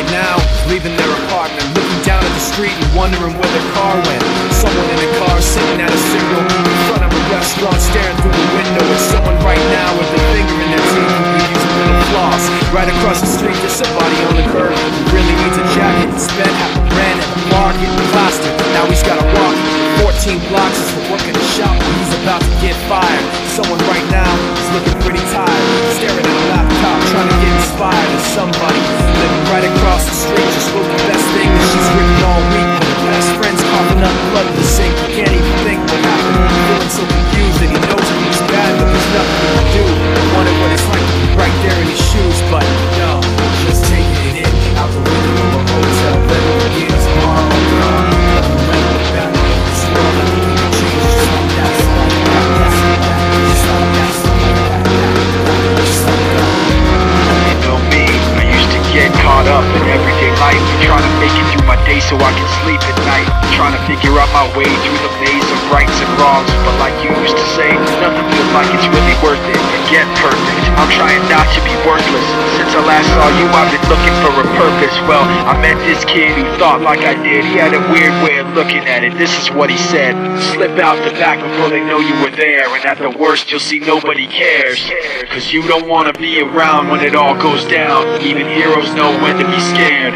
right now is leaving their apartment, looking down at the street and wondering where their car went. Someone in a car sitting at a signal in front of a restaurant, staring through the window at someone right now with a finger in their teeth who use a little floss. Right across the street, there's somebody on the curb who really needs a jacket and spent half a grand at the market plastered. Now he's gotta walk 14 blocks just for working a shop where he's about to get fired. Someone right now is looking pretty tired, staring at a laptop, trying to get inspired as somebody the best thing that she's written all week. Best friend's coughing up blood the sink, can't even think what happened. Feeling so confused that he knows it was bad, but there's nothing can do. Wonder what it's like to be right there in his shoes, but no, just taking it in out the window of a hotel like the. Just that, just that, that, that, that, that. You know me, I used to get caught up Through my day so I can sleep at night. Trying to figure out my way through the maze of rights and wrongs. But like you used to say, nothing feels like it's really worth it. And get perfect, I'm trying not to be worthless. Since I last saw you, I've been looking for purpose. Well, I met this kid who thought like I did. He had a weird way of looking at it, this is what he said. Slip out the back before they know you were there. And at the worst, you'll see nobody cares. Cause you don't wanna be around when it all goes down. Even heroes know when to be scared.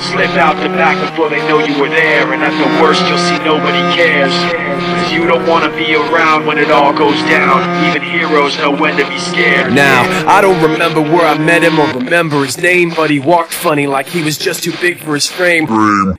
Slip out the back before they know you were there. And at the worst you'll see nobody cares. Cause you don't wanna be around when it all goes down. Even heroes know when to be scared. Now, I don't remember where I met him or remember his name, but he walked walked funny like he was just too big for his frame. frame.